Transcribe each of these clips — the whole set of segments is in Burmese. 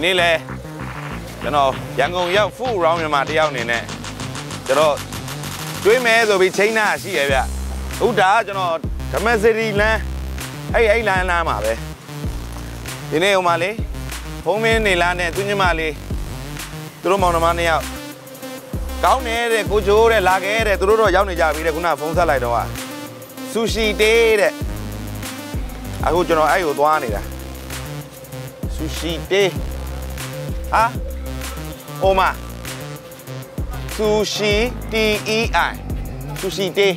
အာဒီနေ့လဲကျွန်တော်ရန်ကုန်ရောက် full round မြန်မာတယောက်အနေနဲ့ကျွန်တော်တွေးမယ်ဆိုပြီးချိန်တာရှိရဗျဥဒါကကျွန်တော်ဓမ္မစရီလမ်းအဲ့အဲ့လမ်းလမ်းမှာပဲဒီနေ့ဟိုမှာလေဖုံးမင်းနေလားနဲ့သူညမလေးသူတို့မောင်နှမနှစ်ယောက်ကောင်းနေတဲ့ကိုချိုးတဲ့လာခဲ့တဲ့သူတို့တော့ရောက်နေကြပြီတဲ့ခုနဖုန်းဆက်လိုက်တော့ကဆူရှီတေးတဲ့အခုကျွန်တော်အဲ့ကိုသွားနေတာ sushi day ဟာဟိုမှာ sushi T E I sushi day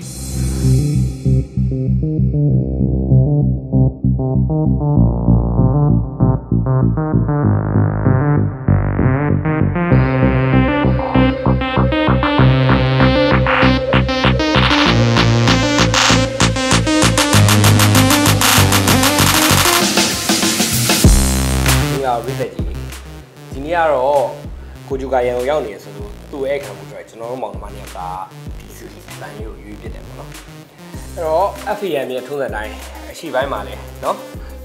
ဒီက reset ကြီးဒီ နေ့ကတော့ကိုဂျူကာရန်ကိုရောက်နေရဆိုလို့သူ့ရဲ့ခံမှုတွေကျွန်တော်တို့မောင်နှမတွေကဒီစီဒီတန်လေးကိုရွေးပြစ်တယ်ပေါ့နော်အဲ့တော့ FAM ရဲ့ထုံးစံတိုင်းအရှိပိုင်းမှာလဲနော်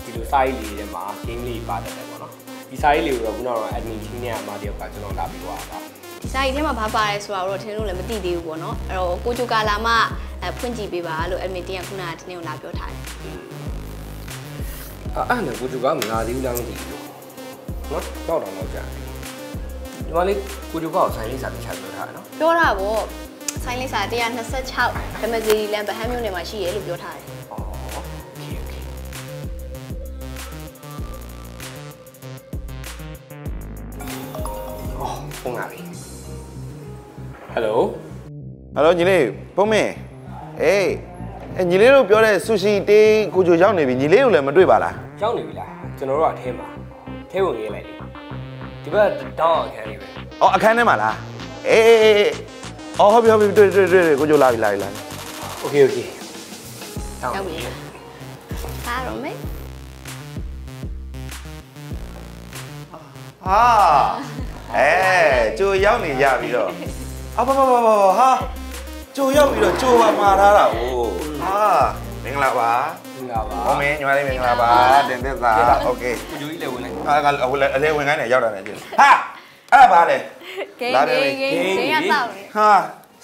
ဒီလိုစာရေးလေးတွေမှာ game လေးပါတယ်ပေါ့နော်ဒီစာရေးလေးကိုတော့ခုနကတော့ admin team နဲ့အမတယောက်ကကျွန်တော်လာပြီးသွားတာဒီစာရေးထဲမှာဘာပါလဲဆိုတာတော့ထင်လို့လည်းမသိသေးဘူးပေါ့နော်အဲ့တော့ကိုဂျူကာလာမှဖွင့်ကြည့်ပေးပါလို့ admin team ကခုနကဒီနေ့ကိုလာပြောထားတယ်အဲ့အဲ့နဲ့ကိုဂျူကာမလာသေးဘူးလားမသိဘူး နော်တော့တော့မဟုတ်ကြဘူးဒီမလေးကိုကျော်ကောက်ဆိုင်လေးစာတစ်ချက်ပြောထားတယ်နော်ပြောတာပေါ့ဆိုင်လေးစာ126ဓမ္မစီလန်ဗဟန်းမြို့နယ်မှာရှိရဲလို့ပြောထားတယ်ပုံလာပြီဟယ်လိုဟယ်လိုညီလေးပုံမင်းအေးအဲညီလေးတို့ပြောတဲ့ဆူရှီတေးကိုကြိုရောက်နေပြီညီလေးတို့လည်းမတွေ့ပါလားရောက်နေပြီလားကျွန်တော်တို့ကအဲထဲမှာ ထဲဝင်ရေးလိုက်လေဒီဘက်တောင်းအခန်းလေးပဲ အော်အခန်းထဲမှာလားအေးအေးအေးအော်ဟုတ်ပြီဟုတ်ပြီတွေ့တွေ့တွေ့ကိုချိုလာပြီလာပြီလာပြီ โอเคโอเคတောင်း ရောက်ပြီအားတော့မေ ဟာအဲကျိုရောက်နေကြပြီတော့အဘဘဘဘဟာကျိုရောက်ပြီးတော့ကျိုပါမှာထားတာ哦ဟာမင်္ဂလာပါ ဒီလာပါ ဟောမင်းညီမလေးမင်္ဂလာပါတင်သက်သာโอเค ကိုဂျူကြီးလည်းဝင်လိုက် အာကအလဲဝင်ခိုင်းနေရောက်တာနေကြည့်ဟာအဲ့ဒါပါလေ ဂိမ်း လာတယ် ဂိမ်းဂိမ်းဂိမ်းကစောက်နေ ဟာ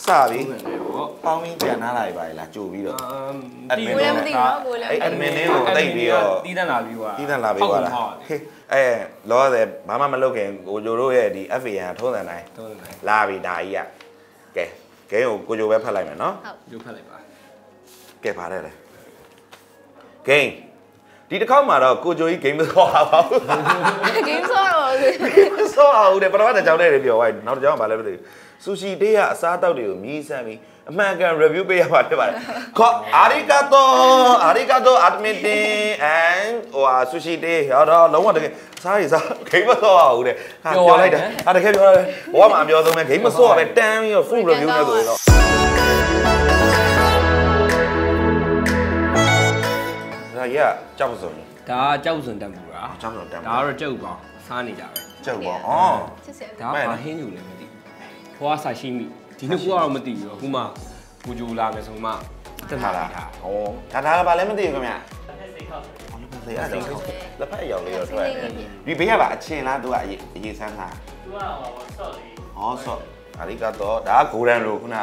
စပြီ ဝင်တယ်ဗော ပေါင်းပြီးပြန်ထားလာပြီပါလားကြိုပြီးတော့ အမ် ကိုလည်းမသိဘူးနော်ကိုလည်း အဲ့ admin လေးကိုတိတ်ပြီးတော့ တီးတန်းလာပြီးွာ တီးတန်လာပြီပါလားဟေးအဲလောဆယ်ဘာမှမလုပ်ခင်ကိုဂျိုတို့ရဲ့ဒီ FAN ထုံးစံတိုင်း တော့တယ် လာပြီဒါကြီးอ่ะကဲဂိမ်းကိုကိုဂျိုပဲဖတ်လိုက်မယ်နော် ရုပ်ဖတ်လိုက်ပါ ကဲပါတယ်လေ ဂိမ်းဒီတစ်ခေါက်မှာတော့ကိုဂျိုကြီးဂိမ်းမဆောပါဘူးဂိမ်းဆော့တော့ဆောအောင်တယ်ပထမတစ်ကြောင်နဲ့ပြောသွားနောက်တစ်ကြောင်ကဘာလဲမသိဘူးဆူရှီတေးကအစားအသောက်တွေကိုမြည်ဆန်းပြီးအမှန်ကန် review ပေးရမှာဖြစ်ပါတယ်ခေါ်အာရီဂါတိုအာရီဂါတို admitting and ဟိုဟာဆူရှီတေးဟောတော့လုံးဝတကယ်စားရစားဂိမ်းမဆောအောင်ဘူးတဲ့ဟာပြောလိုက်တာဟာတကယ်ပြောတယ်ဘဝမှာအပြောဆုံးပဲဂိမ်းမဆောပဲတန်းပြီးတော့ full review နဲ့ဆိုရင်တော့ ဒါကြီးကကြောက်စုံဒါကကြောက်စွန်တက်မှုလားကြောက်စုံတန်းဒါကတော့ကြောက်ပါစားနေကြပဲကြောက်ပါအော်ချစ်စရာဒါကဘာဟင်းညူလည်းမသိဘူးဟိုကဆာရှိမိဒီနှစ်ခုကတော့မသိဘူးအခုမှဘူဂျူလာမယ်ဆိုမှတက်ထားလာလားတာ။ဩဒါဒါကဘာလဲမသိဘူးခင်ဗျာ။စိတ်ခောက်။စိတ်အဲ့ဒါလက်ဖက်အရောင်လေးတော့ထွက်တယ်။ဒီဘေးကပါအချင်းလားသူကအရေးအရေးဆန်းတာသူကဟောဆော့လေး။ဟောဆော့။အရိကတော့ဒါကဂိုဒန်လိုခုန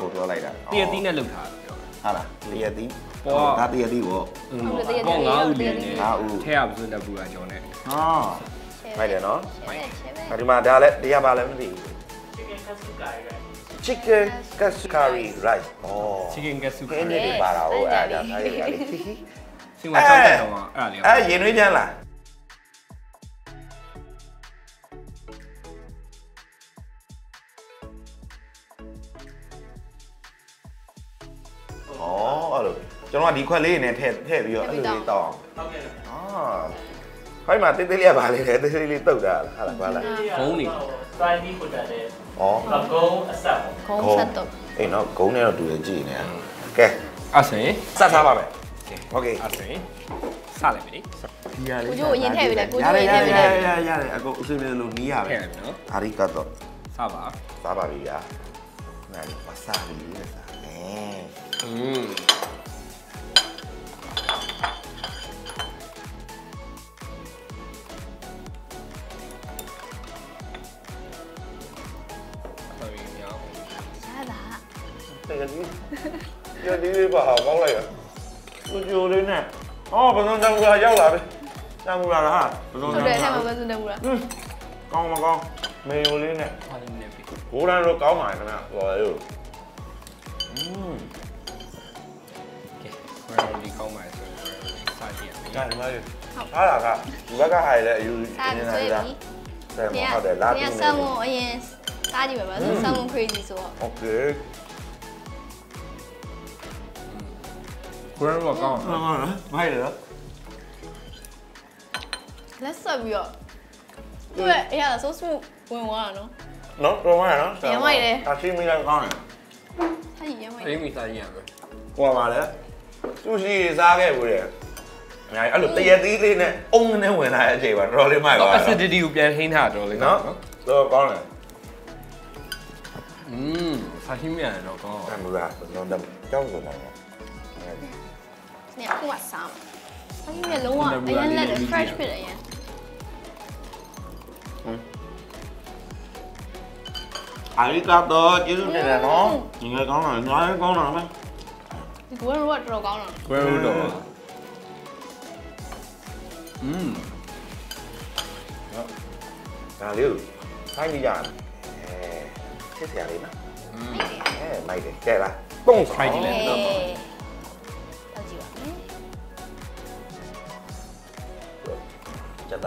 ပို့ပြောလိုက်တာ။တရတီးနဲ့လှုပ်ထားတာ ပြောဟာလား။တရတီးပေါ်။ဒါတရတီးပေါ့ပေါ့ငါးဦးလေးနဲ့ငါးဦးထဲရပစွန်းတက်ဘူးကကျော်နဲ့။ဟာ။ဖိုက်တယ်နော်ချဲပဲ။ဒီမှာဒါလည်းတရားပါလဲမသိဘူးချစ်ကင်ကတ်စကူကာရီရိုက်။ Chicken cascari rice ။ဩ chicken ကက်ဆူခင်းနေပြီပါတာဟုတ်အဲ့ဒါထားရတာလေ။စင်ဝါကြောက်တဲ့တော့အဲ့ဒါလေးအဲ့ရင်နှွေးပြန်လား။ ကျွန်တော်ကဒီခွက်လေးနဲ့ထည့်ထည့်ပြီးတော့အဲ့လိုလေးတောင်းအောင် ဟုတ်ကဲ့ အာခိုင်းမှာတေးသေးလေးကပါလေတေးသေးလေးတုတ်တာလားဟာလားဘာလား ဖုန်းနေ စိုင်းပြီးခုတက်တယ် ဩ အကုန်းအဆက်ပေါ့ ခုံးဆက်တော့ အေးနော်ဂုံးနဲ့တော့တူရကြည့်နေကဲ အဲ့ဆိုရင် စတ်ထားပါမယ်โอเค အဲ့ဆိုရင်စလိုက်ပြီလေ ဒီရလေး ကိုကျိုးအရင်ထည့်ပြီလေကိုကျိုးအရင်ထည့်ပြီလေ ရရရတယ်အကုန်အစိမ့်လို့နီးရပဲ ထည့်လိုက်ပြီနော် အာရီကတော့ စပါ စားပါပြီဗျာနားဝါဆာဘီလေးစားနေ อืม တကယ်ကြီးရဒီလေးပါဟာကောင်းလိုက်ရကိုဂျိုလေးနဲ့အော်ဘယ်လိုတမ်းလာရောက်လာပြီတမ်းလာလားဘယ်လိုဟုတ်တယ်အဲ့မှာပဲစွန်းတယ်ဘူးလားကောင်းမကောင်းမေယိုလေးနဲ့ဟာလေးနဲ့ပြီဘိုးရန်တို့ကောင်းပါခင်ဗျဟောလေอืมကဲဘယ်လို ကောင်းပါလဲဆိုတော့စားကြည့်ရမယ် ညနေမလေးဟာလာကဒီဘက်ကဟာလေအယူ စားဆွဲပြီ ဆယ်မဟုတ်တယ်လာ ဒီ ပြီ ကဆမ်မွန်အရင်စားကြည့်ပါပါဆိုဆမ်မွန် crazy ဆိုတော့ โอเค ကိုရတော့ကောင်း ဟုတ်ပါလားမိုက်တယ်နော် လက်ဆက်ပြီးတော့သူ့ရဲ့အရာ so smooth ဝင်သွားတာနော် နော်တော့မိုက်နော် ရမ်းမိုက်တယ် အချင်းမိလိုက်ကောင်းတယ် ဟာကြီးရမ်းမိုက် အေးမိစားကြည့်ရမယ် ဟိုပါလေသူရှိစားခဲ့ဘူးတဲ့အများကြီးအဲ့လိုတရက်သီးလေးနဲ့အုံနဲ့ဝင်လာတဲ့အချိန်မှာတော်တော်လေးမိုက် တော့ သွား acidity ကိုပြန်ထိန်းထားတော့လေ နော်တော့ကောင်းတယ် อืมစားရှင်းမြန်တော့ကောင်း အဲ့မလားတော့တော့ကြောက်ကုန်တယ် เนี่ยခုမှစားမှာဟာကြီးမျက်လုံးကအရင်လက်တယ် fresh ဖြ စ်တယ်အရင်အာရီကတော့ကျေးဇူးတင်တယ်နော်ညီငယ်ကောင်းတာညာကောင်းတာပဲဒီကွန်းရောတော်တော်ကောင်းတာကိုရတော့อืมဒါလေးကိုဖိုင်းကြည့်ရအောင်အဲချစ်စရာလေးနော်အဲမိုက်တ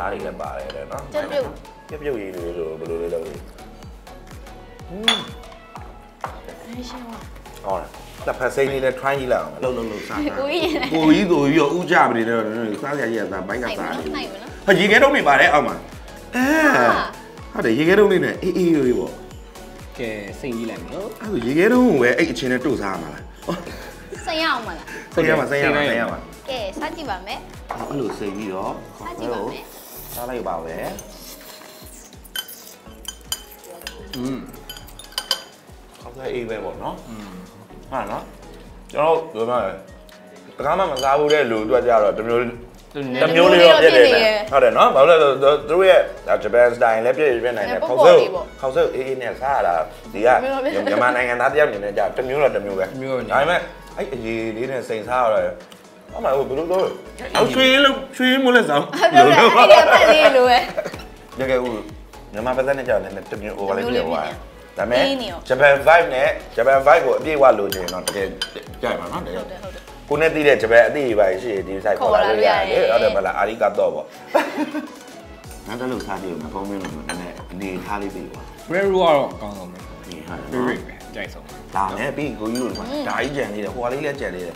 ယ်ကြဲလားပုံဆောင်အေးတော့ကြည့်ပါမယ်ချက်သားလေးလည်းပါတယ်တဲ့နော်ချက်ပြုတ်ပြုတ်ပြုတ်ရေးလေးလို့ဘယ်လိုလေးလုပ်လဲอืมအေးရှင်းပါဟောလားတစ်ဖက်စိမ့်လေးလည်း try ကြည့်လိုက်အောင်လှုပ်လှုပ်လှုပ်စားကိုကြီးရင်ကိုကြီးကိုကြီးရောဥကြပြီတော့စားစရာကြီးကစားဘိုင်းကနိုင်မစားနော်တယ်နိုင်မနော်ဟာရေခဲတုံးနေပါတယ်အောက်မှာအဲဟုတ်တယ်ရေခဲတုံးလေးနဲ့အေးအေးလေးပေါ့ကဲစိတ်ကြီးလိုက်မယ်နော်အဲ့ဒါရေခဲတုံးကိုပဲအဲ့အချင်းနဲ့တို့စားရမှာလားဆက်ရအောင်မလားစိတ်ရမှာစိတ်ရမှာစိတ်ရမှာကဲစားကြည့်ပါမယ်အဲ့လိုစိတ်ပြီးတော့စားကြည့်ပါမယ် စားလိုက်ပါပဲอืมခေါက်ဆဲအေးပဲပေါ့နော်ဟာနော်ကျွန်တော်တို့ဒီမှာတကားမှမစားဘူးတဲ့လူအတွက်ကြတော့တမျိုးသူတမျိုးလေးတော့ပြည့်တယ်ဟုတ်တယ်နော်ဘာလို့လဲဆိုတော့သူတို့ရဲ့ဂျပန်စတိုင်လည်းပြည့်ပြည့်နိုင်တယ်ခေါက်ဆဲခေါက်ဆဲအေးအေးနဲ့စားရတာဒီကမြန်မာနိုင်ငံသားတယောက်အနေနဲ့ကြတမျိုးတော့တမျိုးပဲမျိုးနေဒါပေမဲ့အဲ့အရေးလေးနဲ့စိန်စားရတော့ အမဟိုဘယ်လိုတော့အောက်ချွေးလို့ချွေးမလဲဆောင်ဟုတ်တယ်အဲ့ဒီအပတ်လေးလိုပဲတကယ်ဦးမြန်မာပတ်သက်နဲ့ကြောက်တယ်တမျိုးဟိုကလေးပြောသွားဒါပေမဲ့အေးနေရောဂျပန် vibe နဲ့ဂျပန် vibe ကိုအပြည့်အဝလိုချင်တော့တကယ်ကြိုက်ပါနော်တကယ်ဟုတ်တယ်ဟုတ်တယ်ကိုနဲ့တည်တဲ့ဂျပန်အသည့်ပဲရှိဒီ site ခေါ်လာလို့ရတယ်ဟုတ်တယ်မလားအာရီကတော့ပေါ့နောက်တစ်လို့စားကြည့်ဦးမဖုံးမင်းလို့နည်းနည်းအနေထားလေးပြီးပါဘယ်လိုကတော့ကောင်းတော့မယ်ဒီဟာ favorite ပဲကြိုက်ဆုံးဒါနဲ့ပြီးကိုကြီးတို့ဒီမှာဒါကြီးကြံနေတယ်ဟိုကလေးလည်းကြံနေတယ်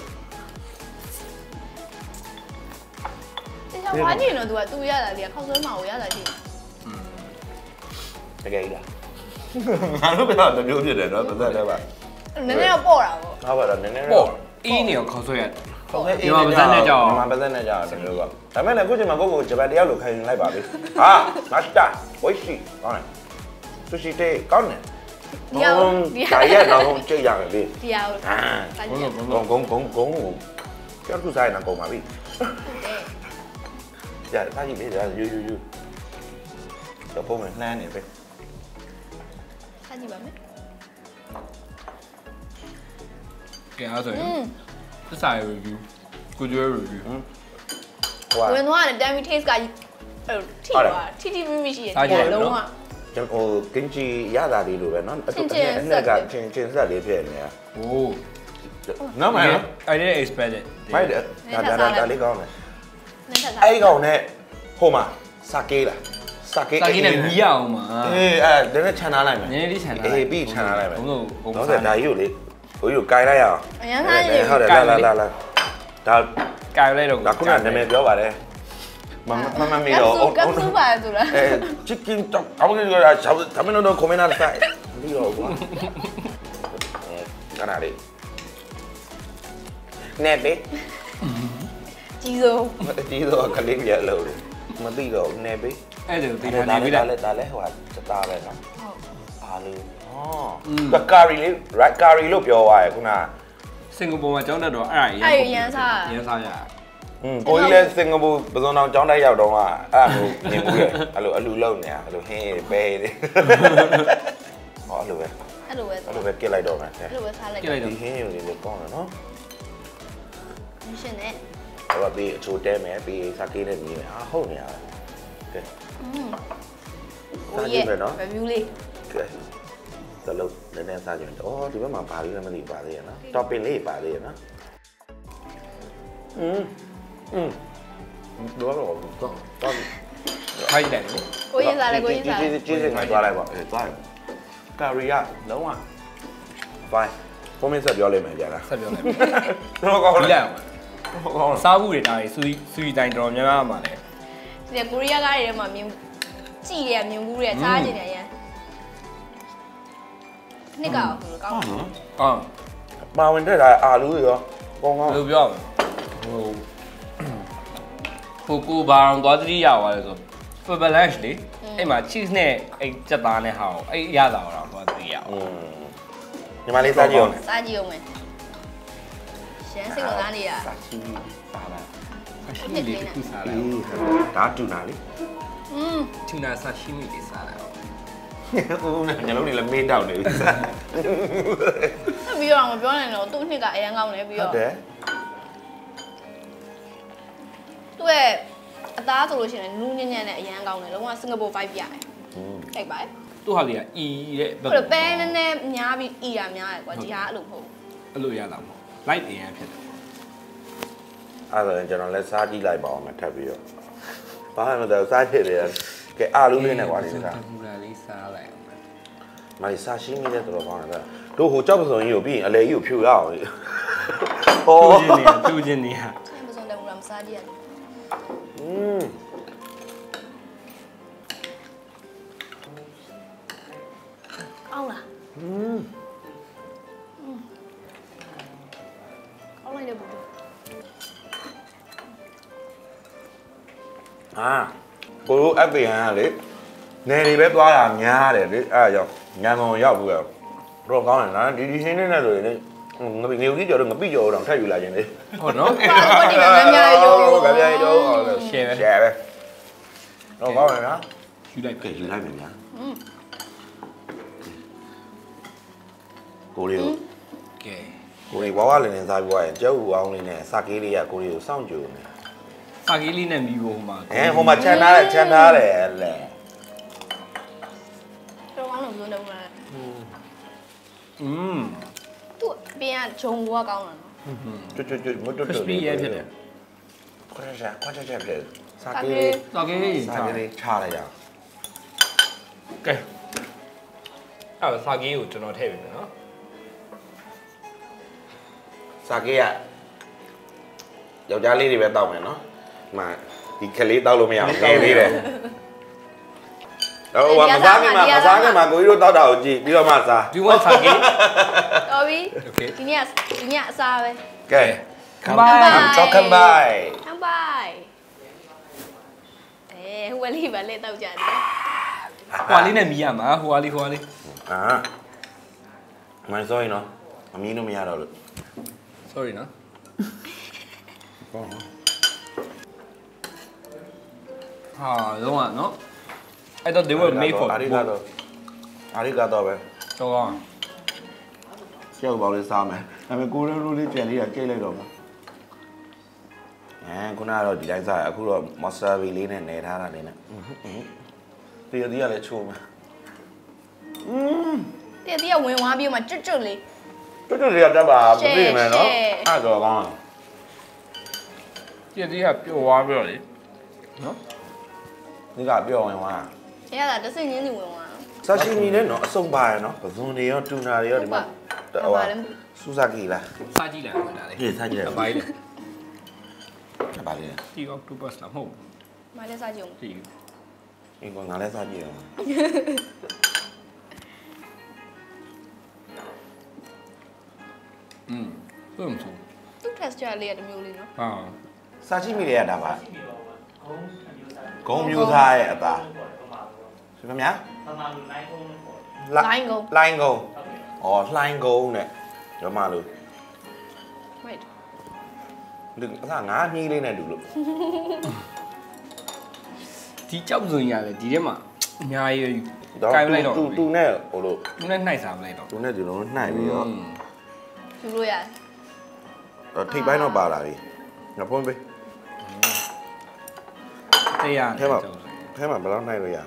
ဒီချောင်းဝါကြည့်ရင်တော့ तू ကသူ့ရတာလေးကခောက်ဆွဲမအောင်ရတာကြည့်တကယ်ကြီးလားငါတို့ကတော့တမျိုးဖြစ်တယ်နော်ပတ်သက်တယ်ပါနည်းနည်းတော့ပေါ့တာပေါ့ဟုတ်ပါတော့နည်းနည်းပေါ့အေးနေရောခေါက်ဆွဲရဟုတ်ကဲ့ဒီမှာပါဇက်နဲ့ကြောက်ဒီမှာပါဇက်နဲ့ကြောက်တမျိုးကဒါမဲ့လည်းအခုချိန်မှာကိုယ့်ကိုဂျပန်တယောက်လိုခိုင်းလိုက်ပါပြီဟာမတ်တာဝိရှိကောင်းတယ်ဆူရှီတေးကောင်းတယ်ဒီအောင်ဒီဒါရက်တော့ကြိတ်ရမယ်ပြီဒီအောင်အာစားကြဘုံည့်တော့ဘုံဂုံတော့ဂုံဂုံဂုံကိုကျောက်ခုစားရင်တော့ကုန်ပါပြီ ရစားကြည့်ပြီရယူယူယူတော့ပုံမှန်နှမ်းနေပဲ စားကြည့်ပါမယ် ကဲအဲ့ဆိုရ อื င် ม သစ္စာရ review ကိုကျွဲ review ဟိုက ဝင်သွားတယ် damn taste ကအဲ့ထိသွားထိထိမိမိရှိတယ်ဒီလုံးဝ ကျွန်တော်ကင်ချီရတာလေးလိုပဲเนาะအတူအနဲ့ကချင်းချင်းဆက်လေးဖြစ်နေတာ โอ้ နော်မလား I didn't expect it မိုက်တယ်ဒါဒါဒါလေးကောင်းတယ် နည်းဆက်စားအဲ့ကောင်နဲ့ဟိုမှာစာကေးလားစာကေးစာကြီးနဲ့မီးရအောင်မှာအေးအဲ့ဒါနဲ့ခြံထားလိုက်မယ်နည်းနည်းလေးခြံထားလိုက်အေးပြီးခြံထားလိုက်မယ်ဘုံတို့ဘုံတော့စားဒါကြီးကိုလေကိုကြီးကိုကိုင်လိုက်ရအောင်အရင်စားကြည့်ဟုတ်တယ်လာလာလာလာဒါကြိုင်လိုက်တော့ဒါခုနနာမည်ပြောပါတယ်မမမမီတော့ကပ်စုပါသူလားအဲ chicken တော့အမကလည်းဒါသမင်းတို့ comment လာဆိုင်မီတော့ကွာအဲကနာလေးနေဘေး ကြီးစိုးအတီးတော့ကလေးပြလို့မသိတော့နေဘေးအဲ့ဒါကိုဒီဒီဒါထားနေလေးပြီဒါလားလေးဒါလေးဟိုစတားပဲနော်ဟုတ်အားလေးဩကကာရီလေး right ကာရီလို့ပြောသွားရခုနစင်ကာပူမှာကျောင်းတက်တော့အဲ့ဒါရန်ရန်စားရอืมကိုကြီးလည်းစင်ကာပူပဇွန်တောင်ကျောင်းတိုက်ရောက်တော့ကအဲ့လိုမြင်ဘူးလေအဲ့လိုအလူလုံနေတာအဲ့လိုဟင်းပဲတယ်ဟောအဲ့လိုပဲအဲ့လိုပဲအဲ့လိုပဲကစ်လိုက်တော့မယ်တဲ့အဲ့လိုပဲစားလိုက်ကြည့်လိုက်ဒီတော့ဟင်းရုံလေးလည်းကောင်းတယ်နော်ရှင်းနဲ့ အဲ့တော့ပြီးအချိုတဲမယ်ပြီးစားကေးနဲ့ညီးမယ်အာဟုတ်နေရတယ်ကဲ อืม စားကြည့်မယ်နော် review လေး ကဲသလုံးနည်းနည်းစားကြည့်မယ်အော်ဒီဘက်မှာဘာလေးလဲမသိပါသေးရနော် topping လေးပါသေးရနော်อืมอืมတော့တော့တော့တော့ ခိုင်းတယ်နော် ကိုရင်စားလဲကိုရင်စားလဲ ကြီးကြီးကြီးသွားလိုက်ပါအဲသွားလိုက်ကာရီယာလုံးဝ fine ဘုံမင်းဆက်ပြောလိုက်မယ်ကြာလား ဆက်ပြောလိုက် တော့ကောင်း ဒီ တယ် လို က်အောင်စားဘူးတွေဒါတွေစူစူတိုင်းတော်များများမှာလေဒီကိုရီးယားကားတွေထဲမှာမြင်ကြည့်ရမြင်ဘူးတဲ့စားကြည့်နေရန်နှစ်ကောင်ဆိုလို့ကောင်းတယ်အော်ပါဝင်တက်တာအာလူတွေရောကောင်းကောင်းဘယ်လိုပြောဟိုဟိုကိုဘာအောင်သွားတတိရသွားလဲဆို for balance လေအဲ့မှာ cheese နဲ့အဲ့စက်သားနဲ့ဟာကိုအဲ့ရတာတော့သွားတတိရအောင်อืมညီမလေးစားကြည့်အောင်စားကြည့်အောင်မယ် ရန်စိတ်ဝင်စားနေတာစာချီစာလာစာချီလေးတစ်ခုစာလာဒါတူနာလေอืมတူနာစာချီမီလေးစာလာဦးနာညလုံးတွေလည်းမေးတောက်နေပြီပြီးတော့မပြောနိုင်တော့သူ့နှစ်ကအရန်ကောင်းတယ်ပြီးတော့ဟုတ်တယ်သူ့ရဲ့အသားဆိုလို့ရှိရင်နူးညံ့ညံ့နဲ့အရန်ကောင်းတယ်လုံးဝစင်ကာပူ vibe ပြတယ်ဟုတ်ပါရဲ့သူ့ဟာလေးက E တဲ့ဘက်ဟုတ်ပဲနည်းနည်းများပြီး E ရများတယ်ကွာဒီဟာအဲ့လိုမဟုတ်အဲ့လိုရလားမဟုတ် light အရင်ဖြစ်တယ်အဲ့ဒါကျွန်တော်လည်းစားကြည့်လိုက်ပါအောင်မထပ်ပြီးတော့ဘာမှမသိစားချစ်တယ်ကဲအာလူလေးနဲ့ကွာဒီစားမူလာလေးစားလိုက်အောင်မလေးစားရှင်းနေတဲ့တော်တော်ကောင်းတယ်တို့ဟိုကြောက်ပစုံကြီးကိုပြီးရင်အလေကြီးကိုဖြူရအောင်ဟောတူချင်းနေတူချင်းနေဟာအဲ့မစုံတယ်ဘူးလားမစားကြည့်ရတယ်อืม အာကိုတို့အပီဟန်ကလေနယ်တွေပဲသွားတာများတယ်လေအဲ့ဒါကြောင့်ညံကုန်ရောက်ပြီးတော့ကောင်းတယ်နော်ဒီဒီရှင်းနေနဲ့ဆိုရင်လေငပိငရုတ်ကြီးကြော်တော့ငပိကြော်တော့ထပ်ယူလာခြင်းလေဟုတ်နော်ဟုတ်ဒီမှာများများရောကဗျာရော Share ပဲရှယ်ပဲတော့ကောင်းတယ်နော်ယူလိုက်ကဲယူလိုက်ပြီညာอืมကိုလေးကိုကဲကိုလေးဝါဝလင်းလင်းစားပြီးွားရင်ကြောက်ဦးအောင်လေးနဲ့စကေးလေးကကိုလေးကိုစောင့်ကြိုနေ စာကီးလေးနဲ့ပြီးဖို့ဟိုမှာအဲဟိုမှာချန်ထားတယ်ချန်ထားတယ်လေတော်ကောင်းလို့မစုံတယ်ဘူးလားอืมသူ့ပြင်ကဂျုံဘောကောင်းတယ်နော်ကျွတ်ကျွတ်ကျွတ်မွတ်တွတ်တွတ် crispy ရဲဖြစ်တယ်ခွက်ချက်ခွက်ချက်ချက်ဖြစ်စကေးလေးစာကီးလေးစချာကေးလေးချလိုက်ရအောင်ကဲအဲ့ဒါစာကီးကိုကျွန်တော်ထည့်ပေးမယ်နော်စကေးကယောက်ျားလေးတွေပဲတောက်မယ်နော်ဒီ မှာဒီခလေးတောက်လို့မရဘူးငယ်သေးတယ်တော့ဟိုမစားခင်မှာမစားခင်မှာကိုကြီးတို့တောက်တာကိုကြည့်ပြီးတော့မှစား Do you want စာကီးတော်ပြီ Okay ဒီနေ့ကဒီနေ့အစားပဲကဲ Come by တော့ come by ဟမ်ဘိုင်အဲဟိုကလေးပဲလက်တော့ကြတယ်ဟိုဟာလေးနဲ့မီးရမှာဟိုဟာလေးဟိုဟာလေးအာမင်းဆိုရင်နော်အမီးလို့မရတော့လို့ sorry နော်ကောင်း ဟာလုံးဝနော်အဲ့တော့ they were made for အာရီကတော့အာရီကတော့ပဲတော့ကောင်းကျောက်ပေါင်းလေးစားမယ်ဒါပေမဲ့ကိုရိုးရိုးလေးပြန်လေးကကြိတ်လိုက်တော့မှာအဲခုနကတော့ဒီတိုင်းစားရအခုတော့မဆာဗီလေးနဲ့နေထားတာလေးနဲ့တည်ရည်ကလည်းချိုးမယ်อืมတည့်တည့်ကဝင်သွားပြီးမှကျွတ်ကျွတ်လေးတွတ်တွတ်လေးကတက်ပါမသိမယ်နော်အဲ့တော့ကောင်းကြည့်သေးကပျော်သွားပြီးတော့လေနော် ဒီကပြောဝင်သွားရတာတဆင်ချင်းစီဝင်သွားဆာရှိမီနဲ့နော်အစုံပါရနော်ပဇွန်တွေရောတူနာတွေရောဒီမှာဟိုစူဇာကီလားစားကြည့်လိုက်အောင်ဒါလေဟေးစားကြည့်လိုက်အပိုင်းလေအပါလေတီ octopus လားမဟုတ်မလေးစားကြည့်အောင်တီအင်းကငါလည်းစားကြည့်အောင်อืมဆိုမှဆိုသူ့ texture လေးကတစ်မျိုးလေးနော်ဟာစားရှိမီတွေကဒါပါ ဂုံမျိုးသားရဲ့အသားဆိုခင်ဗျာလိုင်းကုန်လိုင်းကုန်းဩလှိုင်းကုန်းနဲ့ရောမလို့ wait ဒီအစားငါမြီးလေးနဲ့တူလို့ဒီကြောက်စုံရတယ်ဒီထဲမှာအများကြီးကိုင်လိုက်တော့တူတူနဲ့ဟိုလိုသူနဲ့နှိုက်စားမလိုက် တော့တူနဲ့ဒီလိုနှိုက်ပြီးတော့ယူလို့ရတယ်တော့ထိပ်ပိုင်းတော့ပါလာပြီငါဖုန်းပေးတရားထဲမှာထဲမှာဘယ်လောက်နှိုက်လို့ရ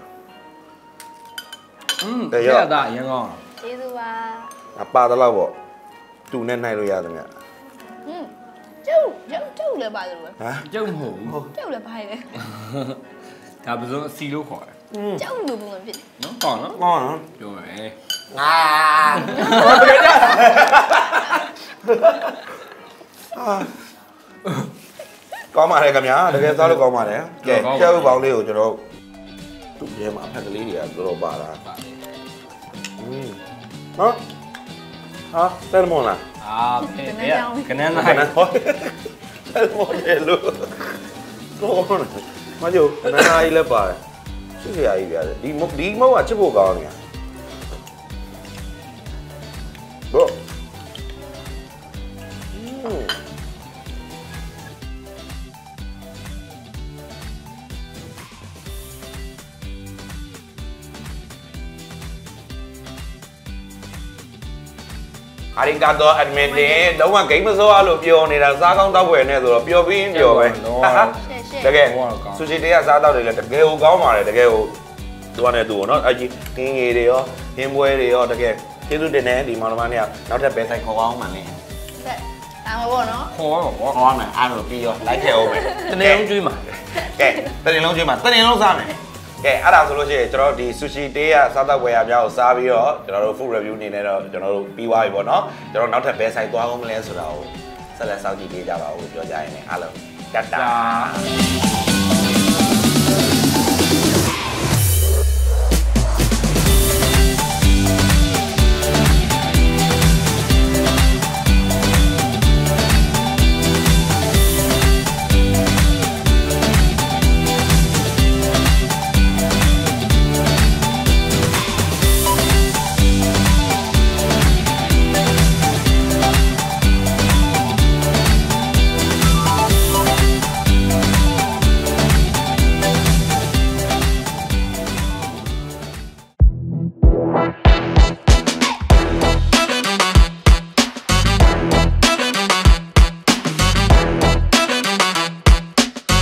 อืมတတရော့ရတာအရင်ကောင်းကျေးဇူးပါအပါတော့ပေါ့တူနဲ့နှိုက်လို့ရတယ်မြတ်ဟွန်းကျုပ်ကျုပ်ကျုပ်လည်းပါတယ်လို့ဟမ်ကျုပ်မဟုတ်ဘူးကျုပ်လည်းပါတယ်ဒါပစုံအစီလို့ခေါ်တယ်ကျုပ်လူပုံစံဖြစ်တယ်နော်ကောင်းနော်ကောင်းနော်ပြောရယ်ငါတကယ်ကြ ကောင်းပါလေခင်ဗျာတကယ်စားလို့ကောင်းပါတယ်ကဲကျုပ်ပေါင်းလေးကိုကျွန်တော်သူ့ထဲမှာဖက်ကလေးတွေကတော်တော်ပါလာပါလေอืมနော်ဟာဆယ်မွန်လားအာဖေဖေကနန်းခနိုင်ဏဟောဆယ်မွန်လေလို့တော့မကြိုနာနာကြီးလည်းပါတယ်ချစ်စရာကြီးပြရတယ်ဒီမဒီမဟုတ်ကချစ်ဖို့ကောင်းနေတာဘို့ ကာတော့အဒမင်တင်လုံးဝဂိမ်းမစောလို့ပြောနေတာစားကောင်းတောက်ွယ်နဲ့ဆိုတော့ပျော်ပြီးပျော်ပဲရှယ်ရှယ်တကယ်ဆူရှီတေးကစားတောက်တွေလည်းတကယ်ကိုကောင်းပါတယ်တကယ်ကိုသူကလည်းသူ့ကိုနော်အကြီးကင်းငယ်တွေရောဟင်းပွဲတွေရောတကယ်ကျေးဇူးတင်တယ်ဒီမောင်နှမတွေကနောက်ထပ်ပဲဆိုင်ခေါ်အောင်မှလည်းဆက်ဒါမှပေါ့နော်ခေါ်ရမှာပေါ့ခေါ်အောင်မှအားလို့ပြီးရောလိုက်ခဲ့အောင်မယ်တနေ့လုံးကျွေးမှာကဲတနေ့လုံးကျွေးမှာတနေ့လုံးစားမယ် ကဲအဲ့ဒါဆိုလို့ရှိရင်ကျွန်တော်ဒီဆူရှီတေးကစားတောက်ဝယ်ရများကိုစားပြီးတော့ကျွန်တော်တို့ food review အနေနဲ့တော့ကျွန်တော်တို့ပြီးသွားပြီပေါ့နော်ကျွန်တော်နောက်ထပ်ဘယ်ဆိုင်သွားအောင်မလဲဆိုတာကိုဆက်လက်စောင့်ကြည့်ပေးကြပါဦးပြောကြရင်လည်းအားလုံးတတ်တာဒါ